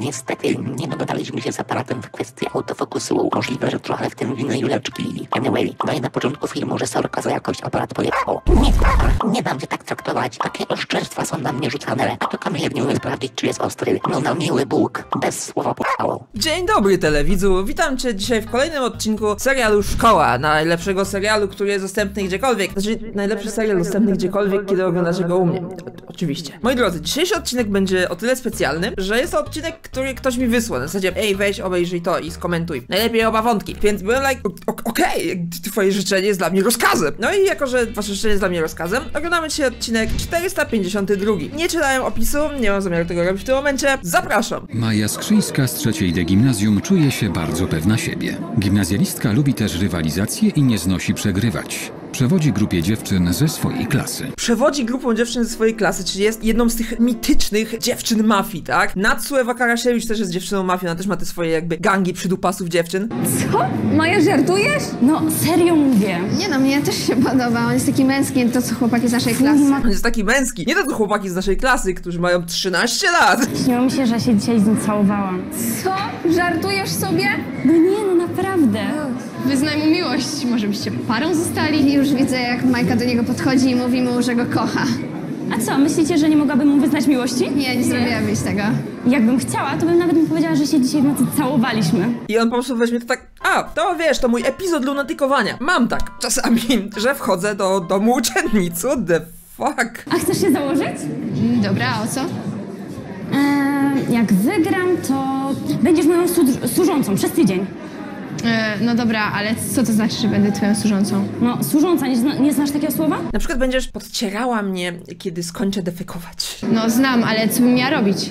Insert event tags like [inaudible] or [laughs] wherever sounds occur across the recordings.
Niestety nie dogadaliśmy się z aparatem w kwestii autofokusu. Możliwe, że trochę w tym winy Juleczki. Anyway, i na początku filmu resorka za jakoś aparat pojechał. Nie, nie dam się tak traktować. Takie oszczerstwa są na mnie rzucane. A to kamień nie umie sprawdzić, czy jest ostry. No na miły Bóg, bez słowa pochwało. Dzień dobry telewidzu, witam cię dzisiaj w kolejnym odcinku serialu Szkoła, najlepszego serialu, który jest dostępny gdziekolwiek. Znaczy, najlepszy serial dostępny gdziekolwiek, kiedy oglądacie go u mnie. O, oczywiście. Moi drodzy, dzisiejszy odcinek będzie o tyle specjalny, że jest to odcinek, który ktoś mi wysłał. Na zasadzie, ej, weź, obejrzyj to i skomentuj. Najlepiej oba wątki. Więc byłem like, okej, twoje życzenie jest dla mnie rozkazem. No i jako, że wasze życzenie jest dla mnie rozkazem, oglądamy dzisiaj odcinek 452. Nie czytałem opisu, nie mam zamiaru tego robić w tym momencie. Zapraszam. Maja Skrzyńska z trzeciej D gimnazjum czuje się bardzo pewna siebie. Gimnazjalistka lubi też rywalizację i nie znosi przegrywać. Przewodzi grupie dziewczyn ze swojej klasy. przewodzi grupą dziewczyn ze swojej klasy, czyli jest jedną z tych mitycznych dziewczyn mafii, tak? Natsuewa Karasiewicz też jest dziewczyną mafii, ona też ma te swoje jakby gangi przydupasów dziewczyn. Co? Maja, żartujesz? No, serio mówię. Nie no, mnie też się podoba. On jest taki męski, nie to co chłopaki z naszej klasy. On jest taki męski. Nie to co chłopaki z naszej klasy, którzy mają 13 lat. Śniło mi się, że się dzisiaj z nim całowałam. Co? Żartujesz sobie? No nie, no naprawdę. Wyznaj mu miłość. Może byście parą zostali? Już widzę, jak Majka do niego podchodzi i mówi mu, że go kocha. A co, myślicie, że nie mogłabym mu wyznać miłości? Nie, nie zrobiłabyś tego. Jakbym chciała, to bym nawet mu powiedziała, że się dzisiaj w nocy całowaliśmy. I on po prostu weźmie to tak, a, to wiesz, to mój epizod lunatykowania. Mam tak czasami, [laughs] że wchodzę do domu uczennic, what the fuck. A chcesz się założyć? Dobra, a o co? Eee, jak wygram, to będziesz moją służącą przez tydzień. E, no dobra, ale co to znaczy, że będę twoją służącą? No, służąca, nie, zna- nie znasz takiego słowa? Na przykład będziesz podcierała mnie, kiedy skończę defekować. No znam, ale co bym miała robić?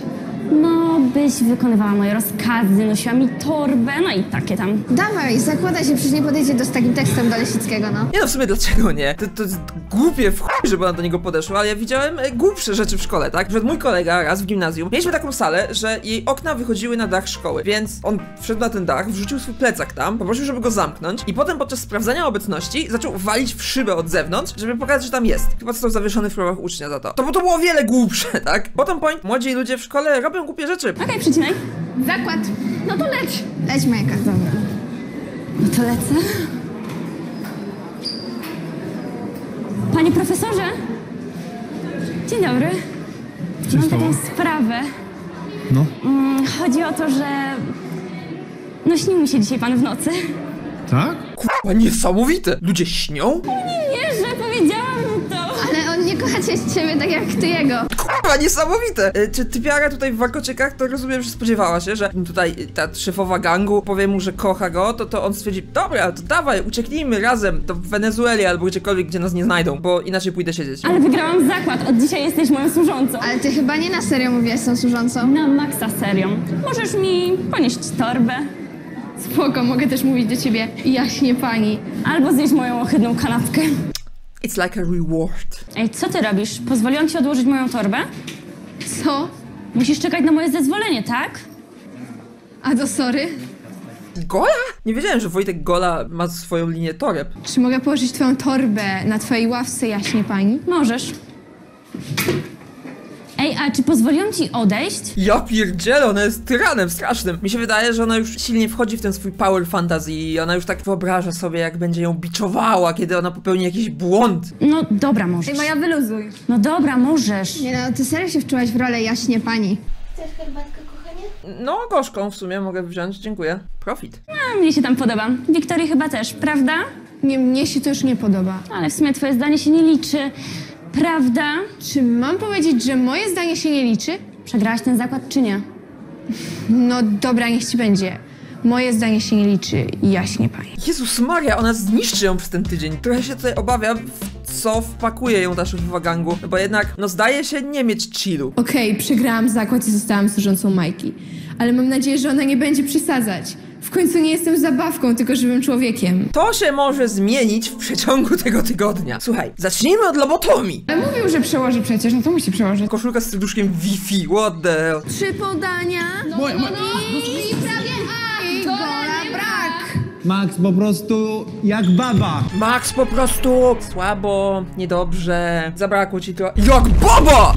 No, byś wykonywała moje rozkazy, nosiła mi torbę, no i takie tam. Dawaj, zakładaj się, przecież nie podejdzie do, z takim tekstem do Lesickiego, no. Nie no, w sumie dlaczego nie? To, to jest głupie w chuj, żeby ona do niego podeszła, ale ja widziałem e, głupsze rzeczy w szkole, tak? Że mój kolega raz w gimnazjum, mieliśmy taką salę, że jej okna wychodziły na dach szkoły, więc on wszedł na ten dach, wrzucił swój plecak tam, poprosił, żeby go zamknąć i potem podczas sprawdzania obecności zaczął walić w szybę od zewnątrz, żeby pokazać, że tam jest. Chyba został zawieszony w prawach ucznia za to. To, to było o wiele głupsze, [laughs] tak? Potem point, młodzi ludzie w szkole robią głupie rzeczy. Okej, przycinaj. Zakład. No to leć. Leć, Majka. Dobra. No to lecę. Panie profesorze! Dzień dobry. Mam taką sprawę. No, Mm, Chodzi o to, że... No śnił mi się dzisiaj pan w nocy. tak? Kurwa, niesamowite! Ludzie śnią? Nie, że powiedziałam cię z ciebie tak jak ty jego. Kurwa, niesamowite! E, Czy typiara tutaj w warkoczykach, to rozumiem, że spodziewała się, że tutaj ta szefowa gangu powie mu, że kocha go, to, to on stwierdzi, dobra, to dawaj, ucieknijmy razem do Wenezueli albo gdziekolwiek, gdzie nas nie znajdą, bo inaczej pójdę siedzieć. Ale wygrałam zakład. Od dzisiaj jesteś moją służącą. Ale ty chyba nie na serio mówiłaś z tą służącą. Na maksa serią. Możesz mi ponieść torbę. Spoko, mogę też mówić do ciebie jaśnie pani. Albo zjeść moją ohydną kanapkę. It's like a reward. Ej, co ty robisz? Pozwoliłam ci odłożyć moją torbę? Co? Musisz czekać na moje zezwolenie, tak? A to sorry? Gola? Nie wiedziałem, że Wojtek Gola ma swoją linię toreb. Czy mogę położyć twoją torbę na twojej ławce, jaśnie pani? Możesz. Ej, a czy pozwoliłam ci odejść? Ja pierdzielę, ona jest tyranem strasznym. Mi się wydaje, że ona już silnie wchodzi w ten swój power fantasy i ona już tak wyobraża sobie, jak będzie ją biczowała, kiedy ona popełni jakiś błąd. No dobra, możesz. Maja, wyluzuj. No dobra, możesz. Nie no, ty serio się wczułaś w rolę jaśnie pani. No, gorzką w sumie mogę wziąć, dziękuję. Profit. A mnie się tam podoba. Wiktorii chyba też, prawda? Nie, mnie się to już nie podoba. Ale w sumie twoje zdanie się nie liczy. Prawda? Czy mam powiedzieć, że moje zdanie się nie liczy? Przegrałaś ten zakład czy nie? No dobra, niech ci będzie. Moje zdanie się nie liczy, jaśnie pani. Jezus Maria, ona zniszczy ją przez ten tydzień. Trochę się tutaj obawiam, w co wpakuje ją ta szefowa gangu, no bo jednak, no zdaje się nie mieć chillu. Okej, przegrałam zakład i zostałam służącą Majki. Ale mam nadzieję, że ona nie będzie przesadzać. W końcu nie jestem zabawką, tylko żywym człowiekiem. To się może zmienić w przeciągu tego tygodnia. Słuchaj, zacznijmy od lobotomii. Ale mówił, że przełoży przecież, no to musi przełożyć. Koszulka z serduszkiem Wi-Fi, what the hell. Trzy podania. Moja, ma... I prawie A, gola brak! Max po prostu jak baba. Max po prostu słabo, niedobrze, zabrakło ci to. Jak baba!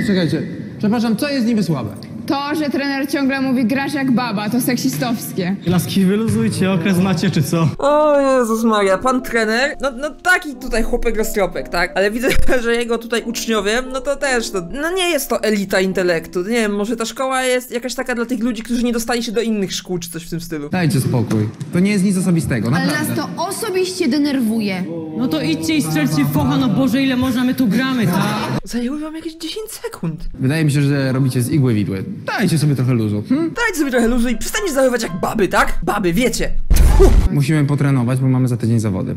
Poczekajcie, przepraszam, co jest niby słabe? To, że trener ciągle mówi grasz jak baba, to seksistowskie. Laski, wyluzujcie, okres macie czy co? O Jezus Maria, pan trener, no, no taki tutaj chłopek roztropek, tak? Ale widzę, [laughs] że jego tutaj uczniowie, no to też to, no nie jest to elita intelektu, nie wiem, może ta szkoła jest jakaś taka dla tych ludzi, którzy nie dostali się do innych szkół, czy coś w tym stylu. Dajcie spokój. To nie jest nic osobistego, Ale naprawdę. nas to osobiście denerwuje. No to idźcie i strzelcie focha, no Boże, ile można my tu gramy, tak? Zajęły wam jakieś 10 sekund. Wydaje mi się, że robicie z igły widły. Dajcie sobie trochę luzu. Hm? Dajcie sobie trochę luzu i przestańcie zachowywać jak baby, tak? Baby, wiecie. Musimy potrenować, bo mamy za tydzień zawody.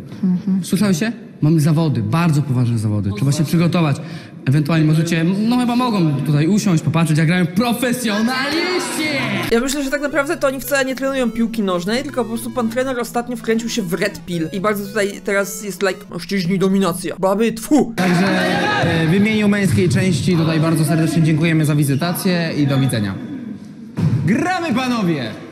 Słyszałeś się? Mamy zawody, bardzo poważne zawody. Trzeba się przygotować. Ewentualnie możecie, no chyba mogą tutaj usiąść, popatrzeć jak grają profesjonaliści! Ja myślę, że tak naprawdę to oni wcale nie trenują piłki nożnej, tylko po prostu pan trener ostatnio wkręcił się w Red Pill i bardzo tutaj teraz jest like mężczyźni dominacja. Baby, tfu! Także e, w imieniu męskiej części tutaj bardzo serdecznie dziękujemy za wizytację i do widzenia. Gramy panowie!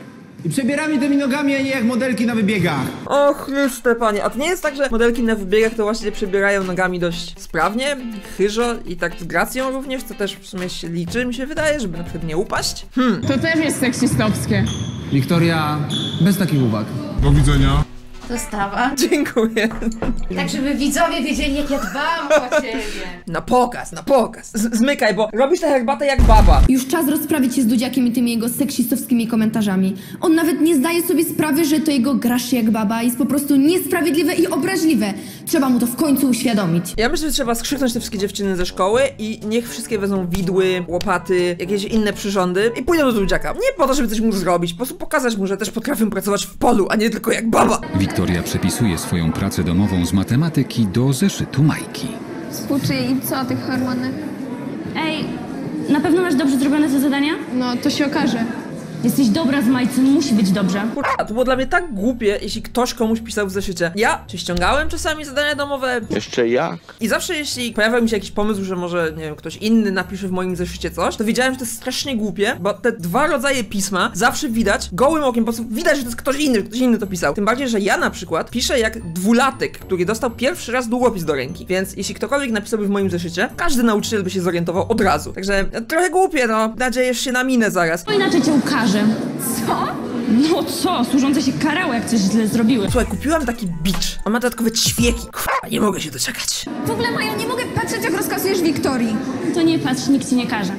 I przebieramy tymi nogami, a nie jak modelki na wybiegach. O Chryste panie, a to nie jest tak, że modelki na wybiegach to właśnie przebierają nogami dość sprawnie, chyżo i tak z gracją również, co też w sumie się liczy, mi się wydaje, żeby na przykład nie upaść. Hmm. To też jest seksistowskie. Wiktoria, bez takich uwag. Dostawa. Dziękuję. Tak, żeby widzowie wiedzieli, jak ja dbam o ciebie. Na pokaz, na pokaz. Z zmykaj, bo robisz tę herbatę jak baba. Już czas rozprawić się z Dudziakiem i tymi jego seksistowskimi komentarzami. On nawet nie zdaje sobie sprawy, że to jego grasz się jak baba jest po prostu niesprawiedliwe i obraźliwe. Trzeba mu to w końcu uświadomić. Ja myślę, że trzeba skrzyknąć te wszystkie dziewczyny ze szkoły i niech wszystkie wezmą widły, łopaty, jakieś inne przyrządy i pójdą do Dudziaka. Nie po to, żeby coś mu zrobić, po prostu pokazać mu, że też potrafią pracować w polu, a nie tylko jak baba. Wiktoria przepisuje swoją pracę domową z matematyki do zeszytu Majki. Współczuję im co o tych hormonach? Ej, na pewno masz dobrze zrobione te zadania? No, to się okaże. Jesteś dobra z Majcem, musi być dobrze. Kurwa, to było dla mnie tak głupie, jeśli ktoś komuś pisał w zeszycie. Ja czy ściągałem czasami zadania domowe Jeszcze jak? i zawsze jeśli pojawiał mi się jakiś pomysł, że może, nie wiem, ktoś inny napisze w moim zeszycie coś, to wiedziałem, że to jest strasznie głupie, bo te dwa rodzaje pisma zawsze widać gołym okiem, po prostu widać, że to jest ktoś inny, że ktoś inny to pisał. Tym bardziej, że ja na przykład piszę jak dwulatek, który dostał pierwszy raz długopis do ręki, więc jeśli ktokolwiek napisałby w moim zeszycie, każdy nauczyciel by się zorientował od razu. Także trochę głupie, no, nadziejesz się na minę zaraz. Inaczej cię ukażę. Co? No co, służące się karały, jak coś źle zrobiły. Słuchaj, kupiłam taki bicz, on ma dodatkowe ćwieki. Kurwa, nie mogę się doczekać. W ogóle, Maja, nie mogę patrzeć, jak rozkazujesz Wiktorii. To nie patrz, nikt ci nie każe.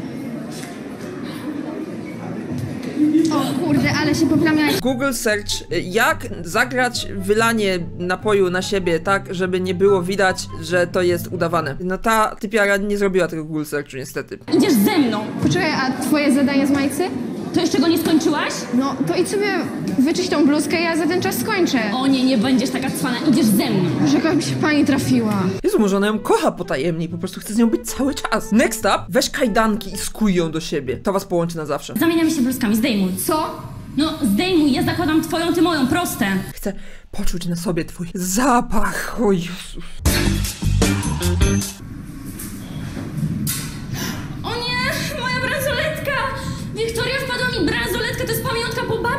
O kurde, ale się poplamiałeś. Google search, jak zagrać wylanie napoju na siebie tak, żeby nie było widać, że to jest udawane. No ta typiara nie zrobiła tego Google searchu niestety. Idziesz ze mną. Poczekaj, a twoje zadanie z Majcy? To jeszcze go nie skończyłaś? No, to idź sobie wyczyść tą bluzkę, ja za ten czas skończę. O nie, nie będziesz taka cwana, idziesz ze mną. Może jakaś mi się pani trafiła. Jezu, może ona ją kocha potajemnie i po prostu chce z nią być cały czas. Next up, weź kajdanki i skuj ją do siebie. To was połączy na zawsze. Zamieniamy się bluzkami, zdejmuj. Co? No, zdejmuj, ja zakładam twoją, ty moją, proste. Chcę poczuć na sobie twój zapach. O Jezus.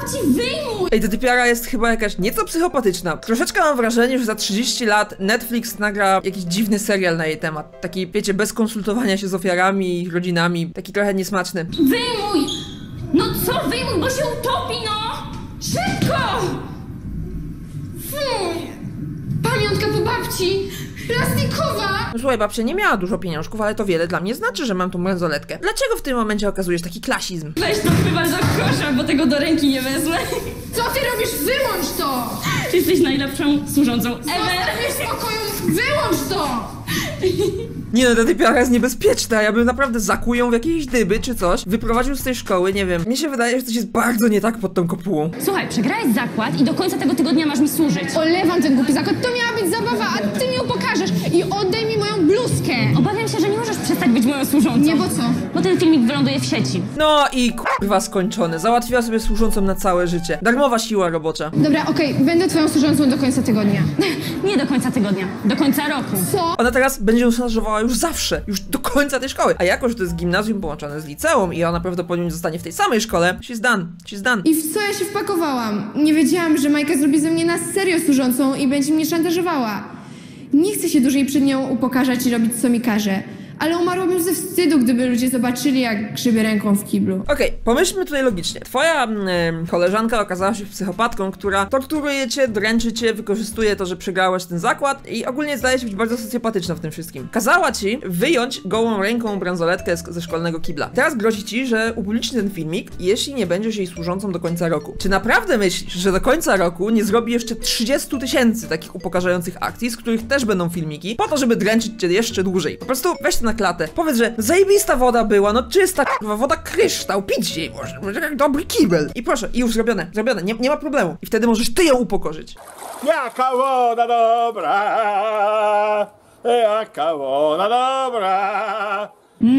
Babci, wyjmuj! Ej, ta typiara jest chyba jakaś nieco psychopatyczna. Troszeczkę mam wrażenie, że za 30 lat Netflix nagra jakiś dziwny serial na jej temat. Taki, wiecie, bez konsultowania się z ofiarami i ich rodzinami. Taki trochę niesmaczny. Wyjmuj! No co wyjmuj, bo się utopi, no! Szybko! Fuj! Pamiątka po babci! Plastikowa! Słuchaj, babcia nie miała dużo pieniążków, ale to wiele dla mnie znaczy, że mam tą bransoletkę. Dlaczego w tym momencie okazujesz taki klasizm? Weź to chyba za kosza, bo tego do ręki nie wezmę. Co ty robisz? Wyłącz to! Ty jesteś najlepszą służącą ever. Zostaw mnie w spokoju! Wyłącz to! [laughs] Nie no, ta typiara jest niebezpieczna, ja bym naprawdę zakuł ją w jakieś dyby czy coś, wyprowadził z tej szkoły, nie wiem. Mi się wydaje, że coś jest bardzo nie tak pod tą kopułą. Słuchaj, przegrałeś zakład i do końca tego tygodnia masz mi służyć. Olewam ten głupi zakład, to miała być zabawa, a ty mi ją pokażesz i oddaj mi moją bluzkę! Obawiam się, że nie możesz przestać być moją służącą. Nie, bo co? Bo ten filmik wyląduje w sieci. No i kurwa skończone, załatwiła sobie służącą na całe życie. Darmowa siła robocza. Dobra, okej, będę twoją służącą do końca tygodnia. [laughs] Nie do końca tygodnia, do końca roku. Co? Ona teraz będzie szantażowała już zawsze, już do końca tej szkoły. A jako, że to jest gimnazjum połączone z liceum i ona prawdopodobnie zostanie w tej samej szkole, she's done, she's done. I w co ja się wpakowałam? Nie wiedziałam, że Majka zrobi ze mnie na serio służącą i będzie mnie szantażowała. Nie chcę się dłużej przed nią upokarzać i robić co mi każe. Ale umarłabym ze wstydu, gdyby ludzie zobaczyli, jak grzebie ręką w kiblu. Okej, pomyślmy tutaj logicznie. Twoja em, koleżanka okazała się psychopatką, która torturuje cię, dręczy cię, wykorzystuje to, że przegrałaś ten zakład i ogólnie zdaje się być bardzo socjopatyczna w tym wszystkim. Kazała ci wyjąć gołą ręką bransoletkę ze szkolnego kibla. Teraz grozi ci, że upubliczni ten filmik, jeśli nie będziesz jej służącą do końca roku. Czy naprawdę myślisz, że do końca roku nie zrobi jeszcze 30 tysięcy takich upokarzających akcji, z których też będą filmiki, po to, żeby dręczyć cię jeszcze dłużej? Po prostu weź na klatę. Powiedz, że zajebista woda była, no czysta kurwa, woda kryształ, pić jej można, może jak dobry kibel. I proszę, i już zrobione, zrobione, nie, nie ma problemu. I wtedy możesz ty ją upokorzyć. Jaka woda dobra, jaka woda dobra.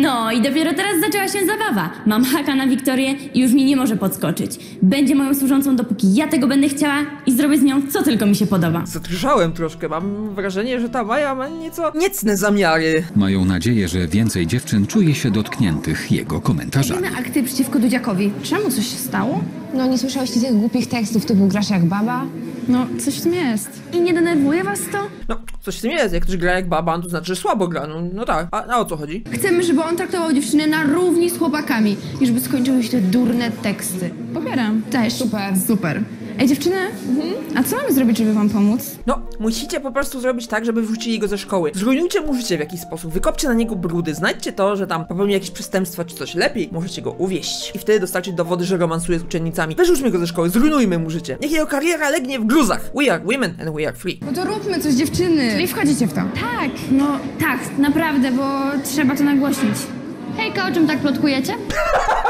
No i dopiero teraz zaczęła się zabawa. Mam haka na Wiktorię i już mi nie może podskoczyć. Będzie moją służącą, dopóki ja tego będę chciała i zrobię z nią co tylko mi się podoba. Zatrżałem troszkę, mam wrażenie, że ta Maja ma nieco niecne zamiary. Mają nadzieję, że więcej dziewczyn czuje się dotkniętych jego komentarzami. Na akty przeciwko Dudziakowi. Czemu coś się stało? No nie słyszałyście tych głupich tekstów typu grasz jak baba? No, coś w tym jest. I nie denerwuje was to? No, coś w tym jest, jak ktoś gra jak baban, to znaczy, że słabo gra, no, no tak. A, a o co chodzi? Chcemy, żeby on traktował dziewczyny na równi z chłopakami i żeby skończyły się te durne teksty. Pobieram. Też. Super. Super. Ej, dziewczyny, a co mamy zrobić, żeby wam pomóc? No, musicie po prostu zrobić tak, żeby wrzucili go ze szkoły. Zrujnujcie mu życie w jakiś sposób, wykopcie na niego brudy, znajdźcie to, że tam popełni jakieś przestępstwa czy coś. Lepiej możecie go uwieść. I wtedy dostarczyć dowody, że romansuje z uczennicami. Wyrzućmy go ze szkoły, zrujnujmy mu życie. Niech jego kariera legnie w gruzach. We are women and we are free. No to róbmy coś, dziewczyny. Czyli wchodzicie w to. Tak, no tak, naprawdę, bo trzeba to nagłośnić. Hejka, o czym tak plotkujecie? [laughs]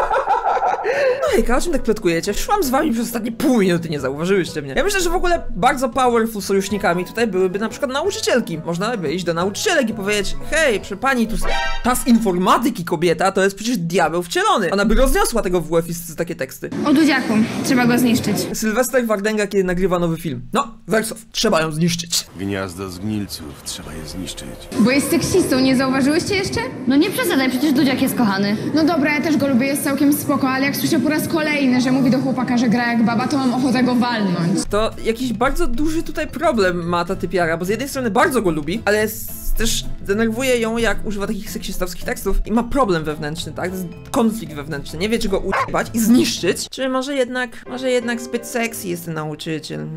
No hejka, o czym tak plotkujecie? Szłam z wami przez ostatnie pół minuty, nie zauważyłyście mnie. Ja myślę, że w ogóle bardzo powerful sojusznikami tutaj byłyby na przykład nauczycielki. Można by iść do nauczycielek i powiedzieć, hej, przy pani, tu ta z informatyki kobieta to jest przecież diabeł wcielony. Ona by rozniosła tego WF z takie teksty. O Dudziaku. Trzeba go zniszczyć. Sylwester Wardęga, kiedy nagrywa nowy film. No, Wersow, trzeba ją zniszczyć. Gniazdo zgnilców, trzeba je zniszczyć. Bo jest seksistą, nie zauważyłyście jeszcze? No nie przesadzaj, przecież Dudziak jest kochany. No dobra, ja też go lubię, jest całkiem spoko, ale jak słyszę po raz kolejny, że mówi do chłopaka, że gra jak baba, to mam ochotę go walnąć. To jakiś bardzo duży tutaj problem ma ta typiara, bo z jednej strony bardzo go lubi, ale też denerwuje ją, jak używa takich seksistowskich tekstów i ma problem wewnętrzny, tak? To jest konflikt wewnętrzny. Nie wie, czy go ujebać i zniszczyć, czy może jednak, może jednak zbyt sexy jest ten nauczyciel.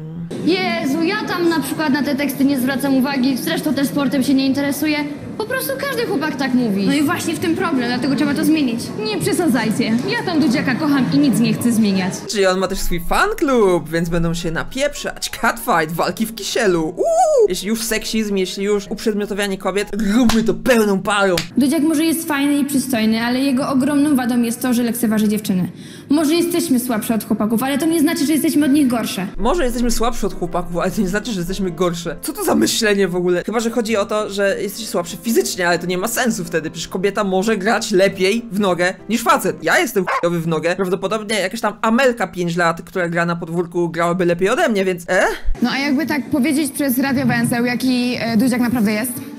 Jezu, ja tam na przykład na te teksty nie zwracam uwagi, zresztą też sportem się nie interesuję. Po prostu każdy chłopak tak mówi. No i właśnie w tym problem, dlatego trzeba to zmienić. Nie przesadzajcie. Ja tam Dudziaka kocham i nic nie chcę zmieniać. Czyli on ma też swój fan klub, więc będą się napieprzać, catfight, walki w kisielu. Uuu! Jeśli już seksizm, jeśli już uprzedmiotowianie kobiet, róbmy to pełną parą. Dudziak może jest fajny i przystojny, ale jego ogromną wadą jest to, że lekceważy dziewczyny. Może jesteśmy słabsze od chłopaków, ale to nie znaczy, że jesteśmy od nich gorsze. Może jesteśmy słabsi od chłopaków, ale to nie znaczy, że jesteśmy gorsze. Co to za myślenie w ogóle? Chyba, że chodzi o to, że jesteś słabszy fizycznie, ale to nie ma sensu wtedy. Przecież kobieta może grać lepiej w nogę niż facet. Ja jestem chujowy w nogę. Prawdopodobnie jakaś tam Amelka 5 lat, która gra na podwórku, grałaby lepiej ode mnie, więc e? No a jakby tak powiedzieć przez Radio Węzeł, jaki e, Dudziak naprawdę jest?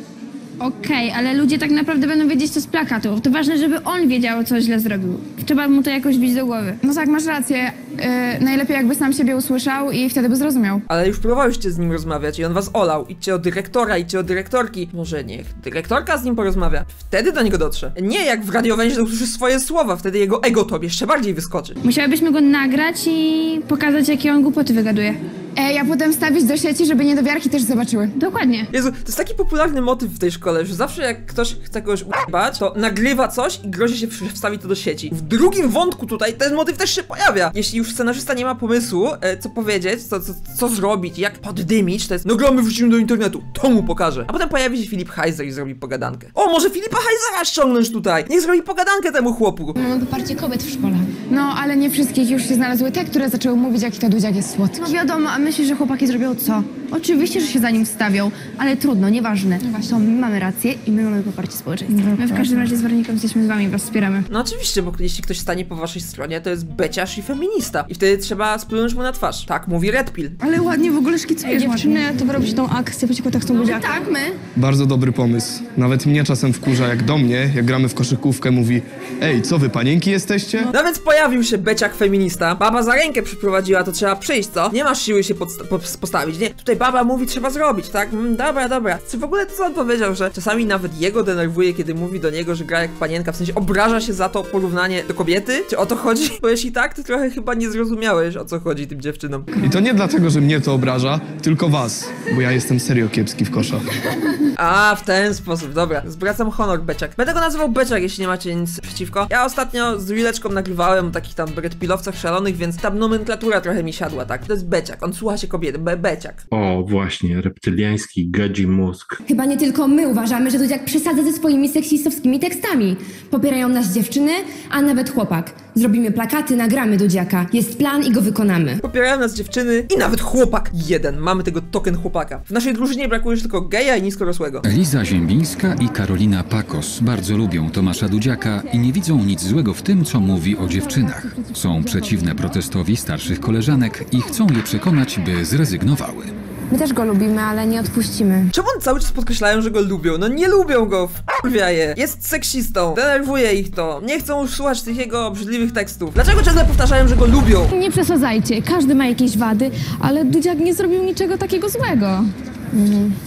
Okej, ale ludzie tak naprawdę będą wiedzieć to z plakatu. To ważne, żeby on wiedział, co źle zrobił. Trzeba mu to jakoś bić do głowy. No tak, masz rację. E, najlepiej jakby sam siebie usłyszał i wtedy by zrozumiał. Ale już próbowałyście z nim rozmawiać i on was olał. Idźcie o dyrektora, idźcie o dyrektorki. Może niech dyrektorka z nim porozmawia. Wtedy do niego dotrze. Nie jak w radiowęzie usłyszy swoje słowa, wtedy jego ego tobie jeszcze bardziej wyskoczy. Musiałybyśmy go nagrać i pokazać, jakie on głupoty wygaduje. E, ja potem wstawić do sieci, żeby niedowiarki też zobaczyły. Dokładnie. Jezu, to jest taki popularny motyw w tej szkole, że zawsze jak ktoś chce kogoś ujebać, to nagrywa coś i grozi się, że wstawi to do sieci. W drugim wątku tutaj ten motyw też się pojawia. Jeśli już scenarzysta nie ma pomysłu, e, co powiedzieć, co, co, co zrobić, jak poddymić, to jest no gramy wrzucimy do internetu, to mu pokażę. A potem pojawi się Filip Heiser i zrobi pogadankę. O, może Filipa Heisera ściągnąć tutaj. Niech zrobi pogadankę temu chłopu. Mamy poparcie kobiet w szkole. No, ale nie wszystkich już się znalazły te, które zaczęły mówić, jaki to Dudziak jest słodki. No wiadomo, a myślisz, że chłopaki zrobią co? Oczywiście, że się za nim wstawią, ale trudno, nieważne. To my mamy rację i my mamy poparcie społeczeństwa. My w każdym razie z Weroniką jesteśmy z wami, was wspieramy. No oczywiście, bo jeśli ktoś stanie po waszej stronie, to jest beciarz i feminista. I wtedy trzeba splunąć mu na twarz. Tak mówi Red Pill. Ale ładnie w ogóle szkicujesz, Dziewczyny, to wy robicie tą akcję przeciwko tekstom Dudziaka. Tak, my. Bardzo dobry pomysł. Nawet mnie czasem wkurza, jak do mnie, jak gramy w koszykówkę, mówi Ej, co wy, panienki jesteście? No więc pojawił się beciak feminista. Baba za rękę przyprowadziła, to trzeba przyjść, co? Nie masz siły się podsta- po- postawić, nie? Tutaj baba mówi, trzeba zrobić, tak? Mm, dobra, dobra. Czy w ogóle co on powiedział, że czasami nawet jego denerwuje, kiedy mówi do niego, że gra jak panienka, w sensie obraża się za to porównanie do kobiety? Czy o to chodzi? [laughs] Bo jeśli tak, to trochę chyba nie zrozumiałeś, o co chodzi tym dziewczynom. I to nie dlatego, że mnie to obraża, tylko was, bo ja jestem serio kiepski w kosza. [laughs] A, w ten sposób, dobra. Zwracam honor, Beczak. Będę go nazywał Beczak, jeśli nie macie nic przeciwko. Ja ostatnio z Wileczką nagrywałem o takich tam redpilowcach szalonych, więc ta nomenklatura trochę mi siadła, tak? To jest Beczak, on słucha się kobiety, be Beciak. O, właśnie, reptyliański gadzi mózg. Chyba nie tylko my uważamy, że Dudziak przesadza ze swoimi seksistowskimi tekstami. Popierają nas dziewczyny, a nawet chłopak. Zrobimy plakaty, nagramy Dudziaka. Jest plan i go wykonamy. Popierają nas dziewczyny i nawet chłopak jeden. Mamy tego token chłopaka. W naszej drużynie brakuje już tylko geja i niskorosłego. Eliza Ziembińska i Karolina Pakos bardzo lubią Tomasza Dudziaka i nie widzą nic złego w tym, co mówi o dziewczynach. Są przeciwne protestowi starszych koleżanek i chcą je przekonać, by zrezygnowały. My też go lubimy, ale nie odpuścimy. Czemu oni cały czas podkreślają, że go lubią? No nie lubią go, wkurwia je. Jest seksistą, denerwuje ich to. Nie chcą już słuchać tych jego obrzydliwych tekstów. Dlaczego ciągle powtarzają, że go lubią? Nie przesadzajcie, każdy ma jakieś wady, ale Dudziak nie zrobił niczego takiego złego.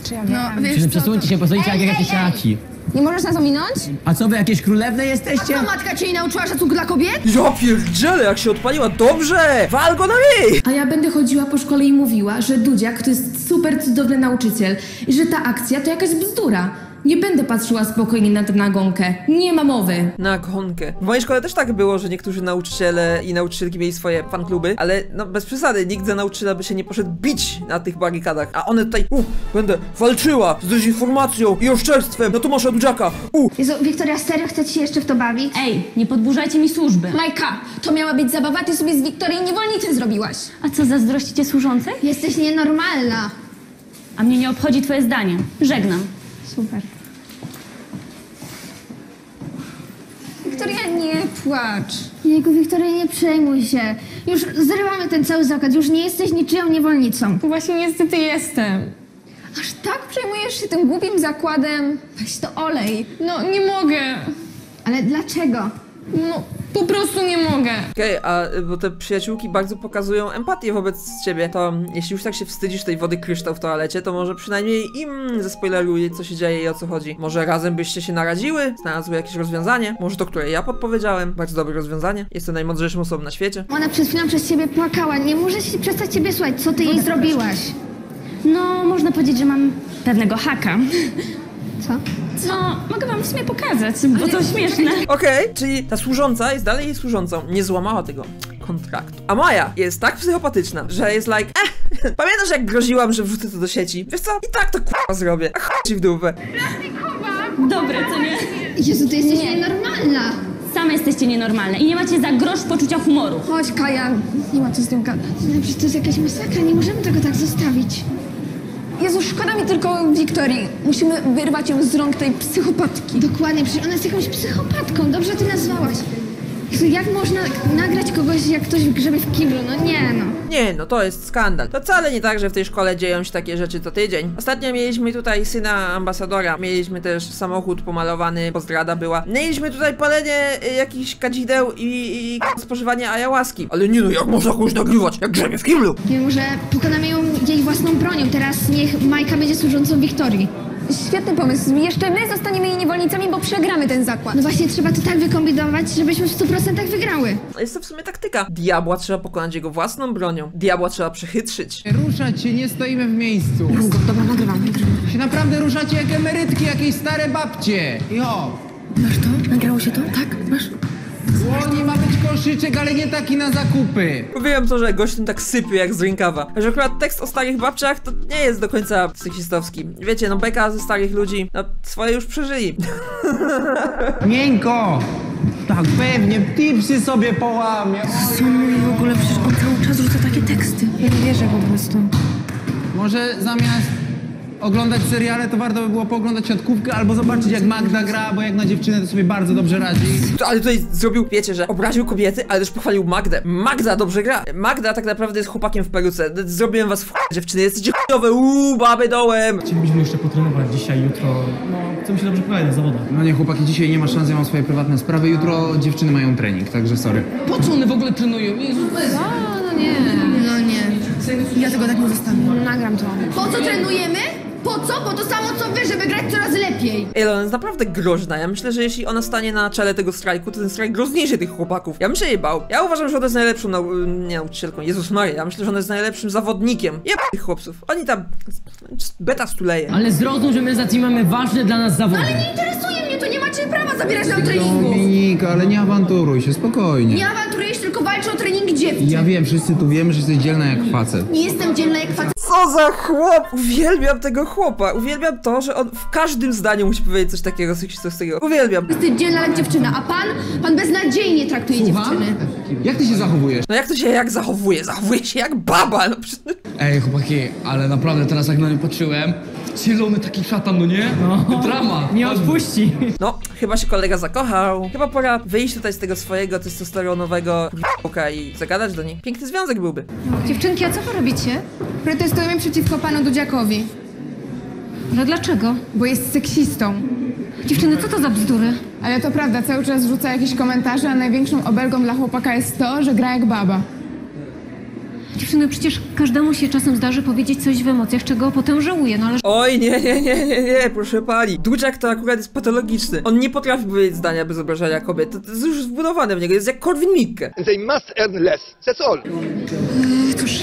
Czy ja No, wiesz Przesuńcie się, postoicie jak jakieś raci. Nie możesz nas ominąć? A co wy, jakieś królewne jesteście? A matka cię nie nauczyła szacunku dla kobiet? Ja pierdzielę, jak się odpaliła. Dobrze! Wal go na ryj! A ja będę chodziła po szkole i mówiła, że Dudziak to jest super cudowny nauczyciel i że ta akcja to jakaś bzdura. Nie będę patrzyła spokojnie na tę nagonkę. Nie ma mowy. Na gonkę. W mojej szkole też tak było, że niektórzy nauczyciele i nauczycielki mieli swoje fankluby, ale no bez przesady, nikt za nauczyciela by się nie poszedł bić na tych barykadach. A one tutaj, u, będę walczyła z dezinformacją i oszczerstwem na Tomasza Dudziaka. U, Jezu, Wiktoria, serio chcecie się jeszcze w to bawić? Ej, nie podburzajcie mi służby. Majka, to miała być zabawa, ty sobie z Wiktorią niewolnicę zrobiłaś. A co, zazdrościcie służącej? Jesteś nienormalna. A mnie nie obchodzi twoje zdanie. Żegnam. Super. Wiktoria, nie płacz. Jejku, Wiktoria, nie przejmuj się. Już zrywamy ten cały zakład, już nie jesteś niczyją niewolnicą. Właśnie niestety jestem. Aż tak przejmujesz się tym głupim zakładem? Weź to olej. No, nie mogę. Ale dlaczego? No, po prostu nie mogę. Okej, a y, bo te przyjaciółki bardzo pokazują empatię wobec ciebie, to jeśli już tak się wstydzisz tej wody kryształ w toalecie, to może przynajmniej im zaspoileruj, co się dzieje i o co chodzi. Może razem byście się naradziły, znalazły jakieś rozwiązanie, może to, które ja podpowiedziałem, bardzo dobre rozwiązanie, jestem najmądrzejszą osobą na świecie. Ona przed chwilą przez ciebie płakała. Nie może się przestać ciebie słuchać. Co ty jej zrobiłaś? No, można powiedzieć, że mam pewnego haka. Co? No, mogę wam w sumie pokazać, bo to śmieszne. Okej, czyli ta służąca jest dalej jej służącą, nie złamała tego kontraktu. A Maja jest tak psychopatyczna, że jest like, eh, [laughs] pamiętasz jak groziłam, że wrzucę to do sieci? Wiesz co, i tak to k***a zrobię, a ci w dupę. Dobre, co nie? Jezu, ty jesteś nienormalna. Same jesteście nienormalne i nie macie za grosz poczucia humoru. Chodź, Kaja. Nie ma co z nią gadać. No przecież to jest jakaś masakra, nie możemy tego tak zostawić. Jezu, szkoda mi tylko Wiktorii. Musimy wyrwać ją z rąk tej psychopatki. Dokładnie, przecież ona jest jakąś psychopatką. Dobrze ty nazwałaś. Jak można nagrać kogoś, jak ktoś grzebie w kiblu? No nie no. Nie, no to jest skandal. To wcale nie tak, że w tej szkole dzieją się takie rzeczy co tydzień. Ostatnio mieliśmy tutaj syna ambasadora, mieliśmy też samochód pomalowany, pozdrada była. Mieliśmy tutaj palenie y, jakichś kadzideł i, i k- spożywanie ayahuaski. Ale nie no, jak można kogoś nagrywać, jak grzebie w kiblu? Wiem, może pokonamy ją jej własną bronią. Teraz niech Majka będzie służącą Wiktorii. Świetny pomysł. Jeszcze my zostaniemy jej niewolnicami, bo przegramy ten zakład. No właśnie, trzeba to tak wykombinować, żebyśmy w 100% wygrały. Jest to w sumie taktyka. Diabła trzeba pokonać jego własną bronią. Diabła trzeba przechytrzyć. Ruszać się, nie stoimy w miejscu. Dobra, nagrywam, nagrywam. Się naprawdę ruszacie jak emerytki, jakieś stare babcie. Jo. Masz to? Nagrało się to? Tak? Masz? Dłoni ma być koszyczek, ale nie taki na zakupy. Mówiłem to, że gość tak sypie jak z rękawa. Że akurat tekst o starych babciach to nie jest do końca seksistowski. Wiecie, no beka ze starych ludzi, no swoje już przeżyli. [laughs] Miękko. Tak, pewnie, tipsy sobie połamie. Sumuj w ogóle, przecież on cały czas rzuca takie teksty. Ja nie wierzę po prostu. Może zamiast oglądać seriale, to warto by było pooglądać siatkówkę albo zobaczyć jak Magda gra, bo jak na dziewczynę to sobie bardzo dobrze radzi. To, ale tutaj zrobił, wiecie, że obraził kobiety, ale też pochwalił Magdę. Magda dobrze gra. Magda tak naprawdę jest chłopakiem w peruce. Zrobiłem was w ch- dziewczyny, jesteście chujowe, uuu, baby dołem. Chcielibyśmy jeszcze potrenować dzisiaj, jutro. No, chcemy się dobrze pogadać na zawodach. No nie, chłopaki, dzisiaj nie ma szans, ja mam swoje prywatne sprawy, jutro dziewczyny mają trening, także sorry. Po co one w ogóle trenują? Jezus, A, no nie. No nie. Ja tego tak nie zostawię. Nagram to. Po co trenujemy? Po co? Po to samo co wy, żeby grać coraz lepiej. Ej, ale ona jest naprawdę groźna. Ja myślę, że jeśli ona stanie na czele tego strajku, to ten strajk groźniejszy tych chłopaków. Ja bym się jej bał. Ja uważam, że ona jest najlepszą nau... nie nauczycielką. Jezus Maria, ja myślę, że ona jest najlepszym zawodnikiem. Jeb tych chłopców. Oni tam... Beta stuleje. Ale zrozum, że my za tym mamy ważne dla nas zawody. Ale nie interesuje mnie to, nie macie prawa zabierać nam treningów. Dominika, ale nie awanturuj się, spokojnie. Nie awanturujesz, tylko walczę o trening dziewczyn. Ja wiem, wszyscy tu wiemy, że jesteś dzielna jak facet. Nie jestem dzielna jak facet. Co za chłop! Uwielbiam tego chłopa. Uwielbiam to, że on w każdym zdaniu musi powiedzieć coś takiego seksistowskiego. Uwielbiam. Jesteś dzielna dziewczyna, a pan? Pan beznadziejnie traktuje dziewczyny. Jak ty się zachowujesz? No jak to się jak zachowuje? Zachowuje się jak baba. No, przecież- Ej, chłopaki, ale naprawdę teraz jak na nią patrzyłem, wcielony taki szatan, no nie? No. Drama. Nie odpuści. No, chyba się kolega zakochał. Chyba pora wyjść tutaj z tego swojego testosteronowego k***a i zagadać do niej. Piękny związek byłby. Dziewczynki, a co wy robicie? Protestujemy przeciwko panu Dudziakowi, Ale dlaczego? bo jest seksistą. Dziewczyny, co to za bzdury? Ale to prawda, cały czas rzuca jakieś komentarze, a największą obelgą dla chłopaka jest to, że gra jak baba. Dziewczyny, przecież każdemu się czasem zdarzy powiedzieć coś w emocjach, czego potem żałuje, no ale... Oj, nie, nie, nie, nie, nie, proszę pani. Dudziak to akurat jest patologiczny. On nie potrafi powiedzieć zdania bez obrażania kobiet. To, to jest już wbudowane w niego, jest jak Korwin Mikke. They must earn less. That's all. Cóż...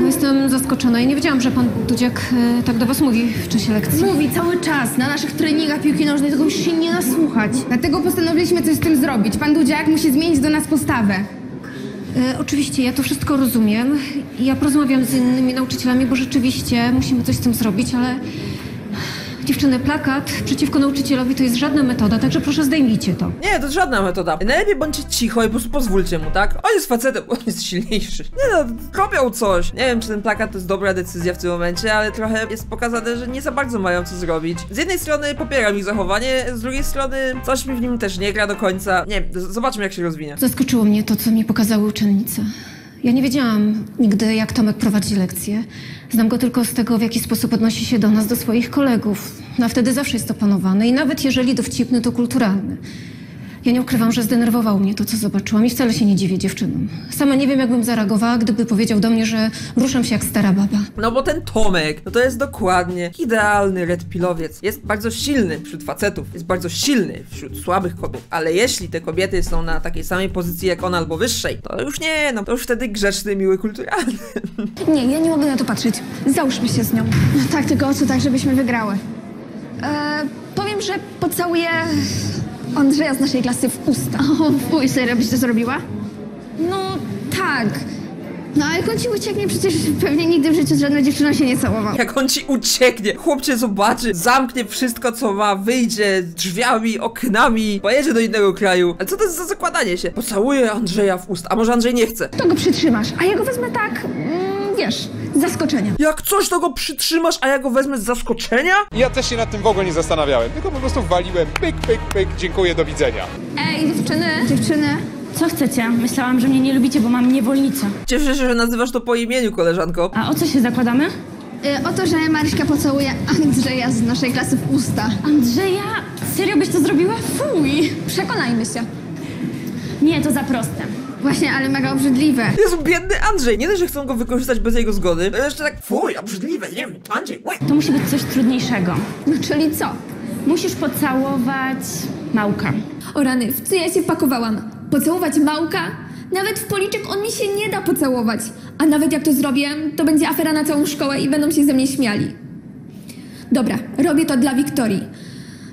No, Jestem zaskoczona i nie wiedziałam, że pan Dudziak e, tak do was mówi w czasie lekcji. Mówi cały czas, na naszych treningach piłki nożnej, tylko już się nie nasłuchać. Dlatego postanowiliśmy coś z tym zrobić. Pan Dudziak musi zmienić do nas postawę. E, oczywiście, ja to wszystko rozumiem. Ja porozmawiam z innymi nauczycielami, bo rzeczywiście musimy coś z tym zrobić, ale... Dziewczyny, plakat przeciwko nauczycielowi to jest żadna metoda, także proszę zdejmijcie to. Nie, to żadna metoda. Najlepiej bądźcie cicho i po prostu pozwólcie mu, tak? On jest facetem, [laughs] on jest silniejszy. Nie no, robią coś. Nie wiem, czy ten plakat to jest dobra decyzja w tym momencie, ale trochę jest pokazane, że nie za bardzo mają co zrobić. Z jednej strony popieram ich zachowanie, z drugiej strony coś mi w nim też nie gra do końca. Nie zobaczmy jak się rozwinie. Zaskoczyło mnie to, co mi pokazały uczennice. Ja nie wiedziałam nigdy, jak Tomek prowadzi lekcje. Znam go tylko z tego, w jaki sposób odnosi się do nas, do swoich kolegów. No a wtedy zawsze jest opanowane i nawet jeżeli dowcipny, to kulturalny. Ja nie ukrywam, że zdenerwowało mnie to, co zobaczyłam i wcale się nie dziwię dziewczynom. Sama nie wiem, jakbym zareagowała, gdyby powiedział do mnie, że ruszam się jak stara baba. No bo ten Tomek, no to jest dokładnie idealny red pilowiec. Jest bardzo silny wśród facetów, jest bardzo silny wśród słabych kobiet, ale jeśli te kobiety są na takiej samej pozycji jak on albo wyższej, to już nie, no to już wtedy grzeczny, miły, kulturalny. Nie, ja nie mogę na to patrzeć. Załóżmy się z nią. No tak, tylko o co tak, żebyśmy wygrały? E, powiem, że pocałuję Andrzeja z naszej klasy w usta. O, fuj, serio byś to zrobiła? No tak. No ale jak on ci ucieknie, przecież pewnie nigdy w życiu z żadną dziewczyną się nie całował. Jak on ci ucieknie, chłopcie zobaczy, zamknie wszystko co ma, wyjdzie drzwiami, oknami, pojedzie do innego kraju. Ale co to jest za zakładanie się? Pocałuję Andrzeja w ust, a może Andrzej nie chce? To go przytrzymasz, a ja go wezmę tak, mm, wiesz, z zaskoczenia. Jak coś to go przytrzymasz, a ja go wezmę z zaskoczenia? Ja też się nad tym w ogóle nie zastanawiałem, tylko po prostu waliłem pyk, pyk, pyk, dziękuję, do widzenia. Ej, dziewczyny! Dziewczyny, Co chcecie? Myślałam, że mnie nie lubicie, bo mam niewolnicę. Cieszę się, że nazywasz to po imieniu, koleżanko. A o co się zakładamy? y, o to, że Maryśka pocałuje Andrzeja z naszej klasy w usta. Andrzeja? Serio byś to zrobiła? Fuj! Przekonajmy się. Nie, to za proste. Właśnie, ale mega obrzydliwe. Jest biedny Andrzej, nie dość, że chcą go wykorzystać bez jego zgody, to jeszcze tak fuj, obrzydliwe, nie wiem, Andrzej, łe. To musi być coś trudniejszego. No czyli co? Musisz pocałować małka. O rany, w co ja się wpakowałam? Pocałować małka? Nawet w policzek on mi się nie da pocałować. A nawet jak to zrobię, to będzie afera na całą szkołę i będą się ze mnie śmiali. Dobra, robię to dla Wiktorii.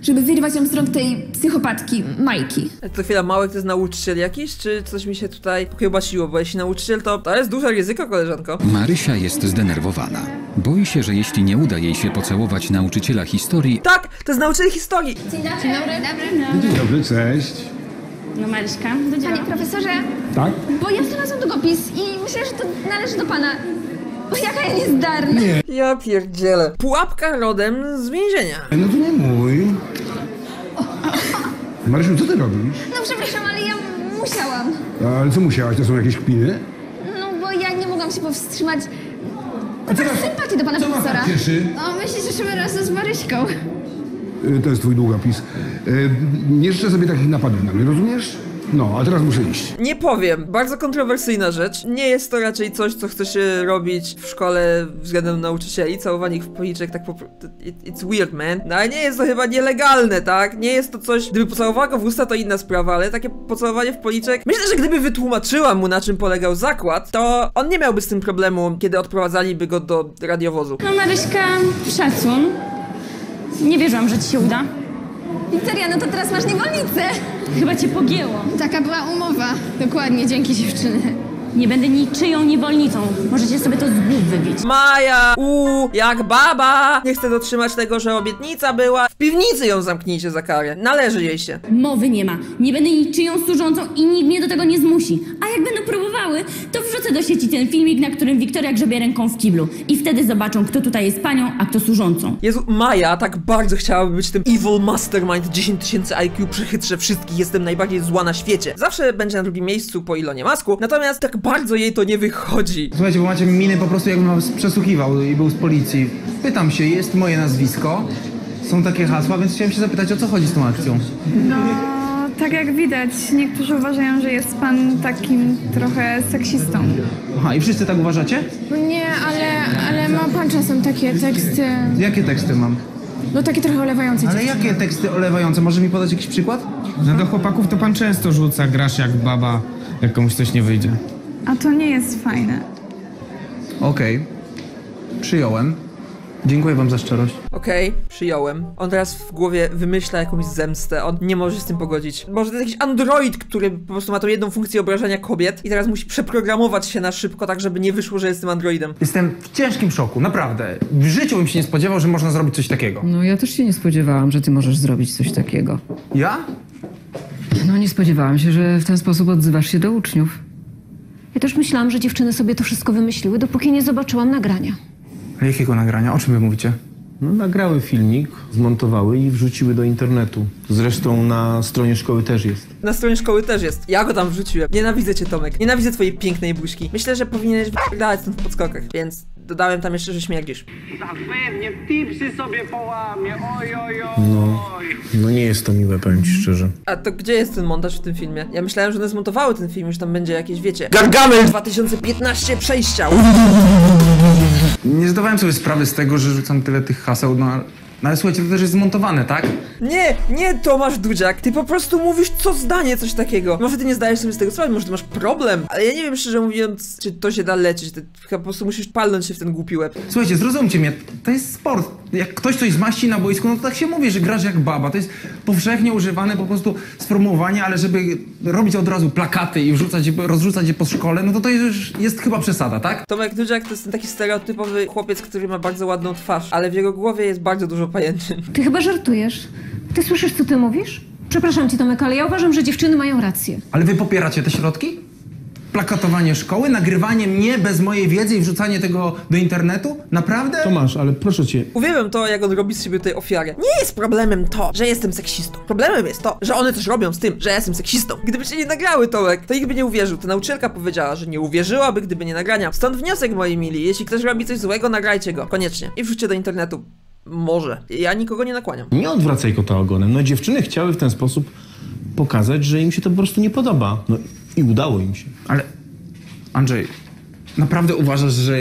Żeby wyrwać ją z rąk tej psychopatki, Majki. To chwila, Małek to jest nauczyciel jakiś, czy coś mi się tutaj pokiełbasiło, bo jeśli nauczyciel, to to jest duże ryzyko, koleżanko. Marysia jest zdenerwowana. Boi się, że jeśli nie uda jej się pocałować nauczyciela historii, Tak, to jest nauczyciel historii. Dzień dobry. Dzień dobry. Dzień dobry, cześć. No Maryśka, do dzieła. Panie profesorze, Tak? bo ja znalazłam długopis i myślę, że to należy do pana. Jaka ja niezdarna. Ja pierdzielę. Pułapka rodem z więzienia. No to nie mój. Marysiu, co ty robisz? No przepraszam, ale ja musiałam. Ale co musiałaś? To są jakieś kpiny? No bo ja nie mogłam się powstrzymać. A teraz Sympatii do pana co profesora. cieszy? O, my się cieszymy razem z Maryśką. Y, To jest twój długopis. Nie życzę sobie takich napadów na mnie, rozumiesz? No, a teraz muszę iść. Nie powiem, bardzo kontrowersyjna rzecz. Nie jest to raczej coś, co chce się robić w szkole względem nauczycieli. Całowanie ich w policzek tak po It's weird, man. No ale nie jest to chyba nielegalne, tak? Nie jest to coś. Gdyby pocałowała go w usta, to inna sprawa, ale takie pocałowanie w policzek. Myślę, że gdyby wytłumaczyła mu, na czym polegał zakład, to on nie miałby z tym problemu, kiedy odprowadzaliby go do radiowozu. No Maryśka, szacun. Nie wierzyłam, że ci się uda. Wiktoria, no to teraz masz niewolnicę. Chyba cię pogięło. Taka była umowa. Dokładnie, dzięki dziewczyny. Nie będę niczyją niewolnicą. Możecie sobie to z głów wybić. Maja, u, jak baba. Nie chcę dotrzymać tego, że obietnica była. W piwnicy ją zamknijcie za karę. Należy jej się. Mowy nie ma. Nie będę niczyją służącą i nikt mnie do tego nie zmusi. A jak będą próbowały, to wrzucę do sieci ten filmik, na którym Wiktoria grzebie ręką w kiblu. I wtedy zobaczą, kto tutaj jest panią, a kto służącą. Jezu, Maja tak bardzo chciałaby być tym evil mastermind 10 tysięcy IQ, przechytrzę wszystkich, jestem najbardziej zła na świecie. Zawsze będzie na drugim miejscu po Ilonie Masku, natomiast tak bardzo jej to nie wychodzi. Słuchajcie, bo macie miny po prostu jakbym was przesłuchiwał i był z policji. Pytam się, jest moje nazwisko, są takie hasła, więc chciałem się zapytać, o co chodzi z tą akcją? No, tak jak widać, niektórzy uważają, że jest pan takim trochę seksistą. Aha, i wszyscy tak uważacie? No nie, ale, ale ma pan czasem takie teksty, Jakie teksty mam? no takie trochę olewające. Ale jakie teksty olewające? Może mi podać jakiś przykład? No do chłopaków to pan często rzuca, grasz jak baba, jak komuś coś nie wyjdzie. A to nie jest fajne. Okej, przyjąłem. Dziękuję wam za szczerość. Okej, przyjąłem. On teraz w głowie wymyśla jakąś zemstę, on nie może się z tym pogodzić. Może to jest jakiś android, który po prostu ma tą jedną funkcję obrażania kobiet i teraz musi przeprogramować się na szybko, tak żeby nie wyszło, że jest tym androidem. Jestem w ciężkim szoku, naprawdę. W życiu bym się nie spodziewał, że można zrobić coś takiego. No ja też się nie spodziewałam, że ty możesz zrobić coś takiego. Ja? No nie spodziewałam się, że w ten sposób odzywasz się do uczniów. Ja też myślałam, że dziewczyny sobie to wszystko wymyśliły, dopóki nie zobaczyłam nagrania. Jakiego nagrania? O czym wy mówicie? No, nagrały filmik, zmontowały i wrzuciły do internetu. Zresztą na stronie szkoły też jest. Na stronie szkoły też jest. Ja go tam wrzuciłem. Nienawidzę cię, Tomek. Nienawidzę twojej pięknej buźki. Myślę, że powinieneś stąd w podskokach, więc dodałem tam jeszcze, że śmierdzisz. Pewnie tipsy sobie połamie, oj, oj, oj. No, no nie jest to miłe, powiem ci szczerze. A to gdzie jest ten montaż w tym filmie? Ja myślałem, że one zmontowały ten film, już tam będzie jakieś, wiecie... Gargamel 2015 przejścia! Nie zdawałem sobie sprawy z tego, że rzucam tyle tych haseł, no ale, no ale słuchajcie, to też jest zmontowane, tak? Nie, nie Tomasz Dudziak, ty po prostu mówisz co zdanie coś takiego. Może ty nie zdajesz sobie z tego sprawy, może ty masz problem, ale ja nie wiem szczerze mówiąc, czy to się da leczyć, ty chyba po prostu musisz palnąć się w ten głupi łeb. Słuchajcie, zrozumcie mnie, to jest sport. Jak ktoś coś zmaści na boisku, no to tak się mówi, że grasz jak baba. To jest powszechnie używane po prostu sformułowanie, ale żeby robić od razu plakaty i wrzucać, rozrzucać je po szkole, no to to już jest chyba przesada, tak? Tomek Dudziak to jest ten taki stereotypowy chłopiec, który ma bardzo ładną twarz, ale w jego głowie jest bardzo dużo pajęczyn. Ty chyba żartujesz. Ty słyszysz, co ty mówisz? Przepraszam cię, Tomek, ale ja uważam, że dziewczyny mają rację. Ale wy popieracie te środki? Plakatowanie szkoły, nagrywanie mnie bez mojej wiedzy i wrzucanie tego do internetu? Naprawdę? Tomasz, ale proszę cię, Uwielbiam to, jak on robi z siebie tutaj ofiarę. Nie jest problemem to, że jestem seksistą. Problemem jest to, że one też robią z tym, że ja jestem seksistą. Gdyby się nie nagrały, Tomek, to nikt by nie uwierzył. Ta nauczycielka powiedziała, że nie uwierzyłaby, gdyby nie nagrania. Stąd wniosek, moi mili. Jeśli ktoś robi coś złego, nagrajcie go. Koniecznie. I wrzućcie do internetu. Może. Ja nikogo nie nakłaniam. nie odwracaj kota ogonem. No dziewczyny chciały w ten sposób pokazać, że im się to po prostu nie podoba. No i udało im się. Ale Andrzej, naprawdę uważasz, że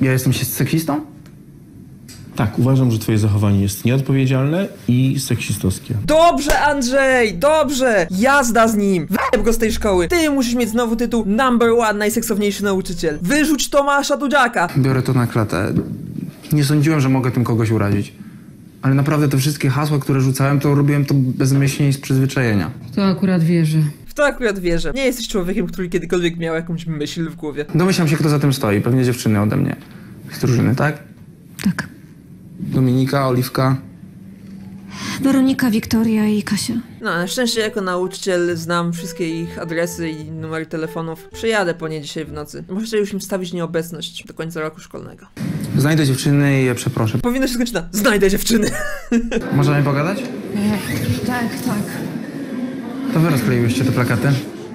ja jestem się seksistą? Tak, uważam, że twoje zachowanie jest nieodpowiedzialne i seksistowskie. Dobrze, Andrzej, dobrze! Jazda z nim! Wyjeb go z tej szkoły! Ty musisz mieć znowu tytuł number one najseksowniejszy nauczyciel. Wyrzuć Tomasza Dudziaka! Biorę to na klatę. Nie sądziłem, że mogę tym kogoś urazić. Ale naprawdę te wszystkie hasła, które rzucałem, to robiłem to bezmyślnie i z przyzwyczajenia. To akurat wierzę. To akurat wierzę. Nie jesteś człowiekiem, który kiedykolwiek miał jakąś myśl w głowie. Domyślam się, kto za tym stoi. Pewnie dziewczyny ode mnie. Z drużyny, tak? Tak. Dominika, Oliwka. Weronika, Wiktoria i Kasia. No, na szczęście jako nauczyciel znam wszystkie ich adresy i numery telefonów. Przyjadę po nie dzisiaj w nocy. Możecie już im wstawić nieobecność do końca roku szkolnego. Znajdę dziewczyny i je przeproszę. Powinno się skończyć na znajdę dziewczyny. Możemy pogadać? Tak, tak. To wy rozkleiłyście te plakaty?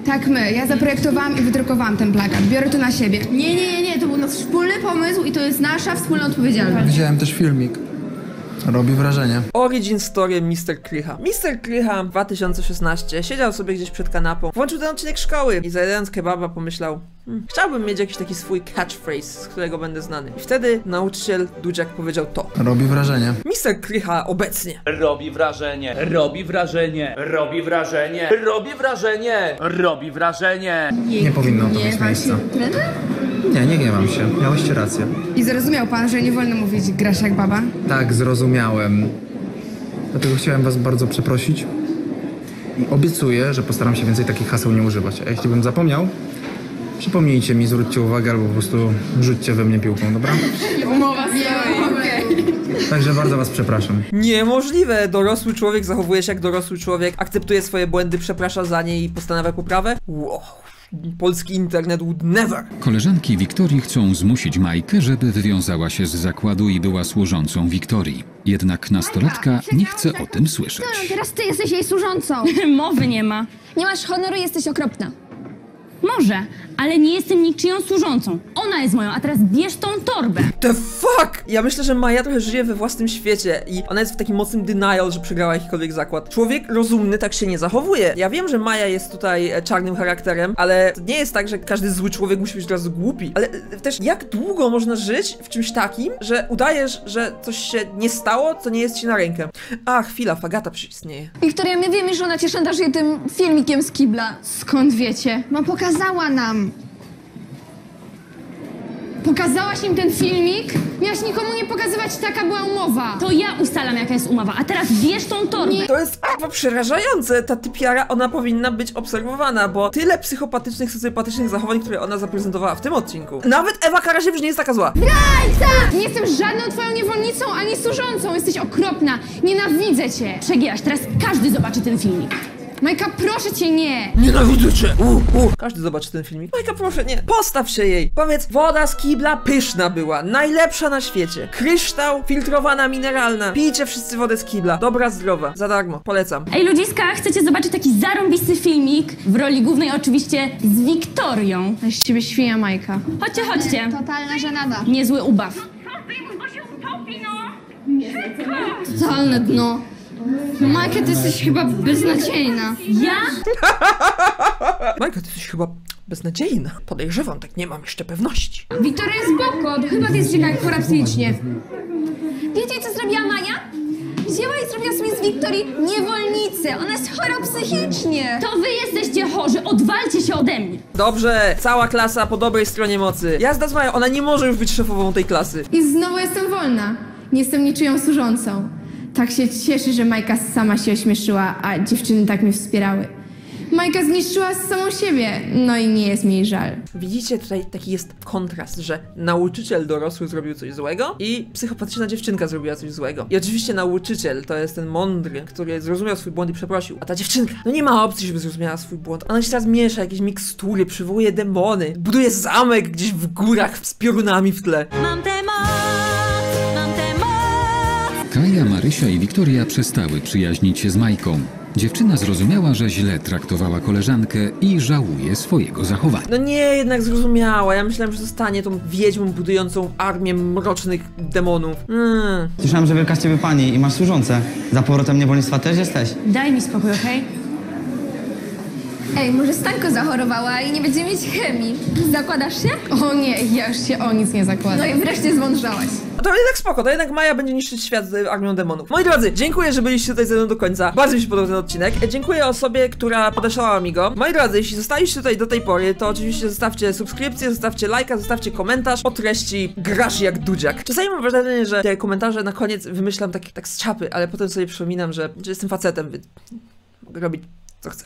Tak my. Ja zaprojektowałam i wydrukowałam ten plakat. Biorę to na siebie. Nie, nie, nie, nie. To był nasz wspólny pomysł i to jest nasza wspólna odpowiedzialność. Widziałem też filmik. Robi wrażenie. Origin Story Mr. Krycha. Mr. Krycha 2016 siedział sobie gdzieś przed kanapą, włączył ten odcinek szkoły i zajadając kebaba pomyślał hmm, chciałbym mieć jakiś taki swój catchphrase, z którego będę znany. I wtedy nauczyciel Dudziak powiedział to. Robi wrażenie. Mr. Krycha obecnie. Robi wrażenie, robi wrażenie, robi wrażenie, robi wrażenie, robi wrażenie. Nie powinno to mieć miejsca. Nie, nie gniewam się. Miałyście rację. I zrozumiał pan, że nie wolno mówić grasz jak baba? Tak, zrozumiałem. Dlatego chciałem was bardzo przeprosić. I obiecuję, że postaram się więcej takich haseł nie używać. A jeśli bym zapomniał, przypomnijcie mi, zwróćcie uwagę albo po prostu rzućcie we mnie piłką, dobra? Umowa okej. Także bardzo was przepraszam. Niemożliwe! Dorosły człowiek zachowuje się jak dorosły człowiek, akceptuje swoje błędy, przeprasza za nie i postanawia poprawę? Wow. Polski internet would never. Koleżanki Wiktorii chcą zmusić Majkę, żeby wywiązała się z zakładu i była służącą Wiktorii. Jednak nastolatka nie chce o tym słyszeć. teraz ty jesteś jej służącą. [laughs] Mowy nie ma. Nie masz honoru, jesteś okropna. Może, ale nie jestem niczyją służącą. Ona jest moją, a teraz bierz tą torbę. The fuck! Ja myślę, że Maja trochę żyje we własnym świecie i ona jest w takim mocnym denial, że przegrała jakikolwiek zakład. Człowiek rozumny tak się nie zachowuje. Ja wiem, że Maja jest tutaj e, czarnym charakterem, ale to nie jest tak, że każdy zły człowiek musi być od razu głupi. Ale e, też jak długo można żyć w czymś takim, że udajesz, że coś się nie stało, co nie jest ci na rękę. A, chwila, fagata przyistnieje. Wiktoria, my wiemy, że ona cię szantażuje tym filmikiem z kibla. Skąd wiecie? No pokazała nam. Pokazałaś im ten filmik? Miałaś nikomu nie pokazywać, taka była umowa. To ja ustalam, jaka jest umowa, a teraz bierz tą torbę. To jest kurwa przerażające. Ta typiara, ona powinna być obserwowana, bo tyle psychopatycznych, socjopatycznych zachowań, które ona zaprezentowała w tym odcinku. Nawet Ewa Karasiewicz nie jest taka zła. Zdrajca! Nie jestem żadną twoją niewolnicą ani służącą. Jesteś okropna. Nienawidzę cię. Przegięłaś, teraz każdy zobaczy ten filmik. Majka, proszę cię, nie. Nienawidzę cię! U, u. Każdy zobaczy ten filmik. Majka, proszę, nie. Postaw się jej. Powiedz, woda z kibla pyszna była. Najlepsza na świecie. Kryształ, filtrowana, mineralna. Pijcie wszyscy wodę z kibla. Dobra, zdrowa. Za darmo. Polecam. Ej ludziska, chcecie zobaczyć taki zarąbisty filmik? W roli głównej oczywiście z Wiktorią. Z ciebie świnia, Majka. Chodźcie, chodźcie. Totalna żenada. Niezły ubaw. Totalne dno. Majka, ty jesteś chyba beznadziejna. Ja? [laughs] Majka, ty jesteś chyba beznadziejna. Podejrzewam, tak nie mam jeszcze pewności. Wiktoria jest spoko, chyba ty jesteś jak chora psychicznie. Wiecie, co zrobiła Maja? Wzięła i zrobiła sobie z Wiktorii niewolnicę. Ona jest chora psychicznie. To wy jesteście chorzy, odwalcie się ode mnie. Dobrze, cała klasa po dobrej stronie mocy. Jazda z Mają, ona nie może już być szefową tej klasy. I znowu jestem wolna. Nie jestem niczyją służącą. Tak się cieszę, że Majka sama się ośmieszyła, a dziewczyny tak mnie wspierały. Majka zniszczyła samą siebie, no i nie jest mi jej żal. Widzicie, tutaj taki jest kontrast, że nauczyciel dorosły zrobił coś złego i psychopatyczna dziewczynka zrobiła coś złego. I oczywiście nauczyciel to jest ten mądry, który zrozumiał swój błąd i przeprosił. A ta dziewczynka, no nie ma opcji, żeby zrozumiała swój błąd. Ona się teraz miesza jakieś mikstury, przywołuje demony, buduje zamek gdzieś w górach z piorunami w tle. Mam temat, Marysia i Wiktoria przestały przyjaźnić się z Majką. Dziewczyna zrozumiała, że źle traktowała koleżankę i żałuje swojego zachowania. No nie, jednak zrozumiała. Ja myślałem, że zostanie tą wiedźmą budującą armię mrocznych demonów. Mm. Słyszałem, że wielka z ciebie pani i masz służące. Za powrotem niewolnictwa też jesteś. Daj mi spokój, okej? Ej, może Stanko zachorowała i nie będziemy mieć chemii. Zakładasz się? O nie, ja już się o nic nie zakładam. No i wreszcie zmądrzałaś. To jednak spoko, to jednak Maja będzie niszczyć świat z armią demonów. Moi drodzy, dziękuję, że byliście tutaj ze mną do końca. Bardzo mi się podobał ten odcinek. E, Dziękuję osobie, która podeszła mi go. Moi drodzy, jeśli zostaliście tutaj do tej pory, to oczywiście zostawcie subskrypcję, zostawcie lajka, zostawcie komentarz o treści grasz jak dudziak. Czasami mam wrażenie, że te komentarze na koniec wymyślam tak, tak z czapy, ale potem sobie przypominam, że, że jestem facetem, więc mogę robić co chcę.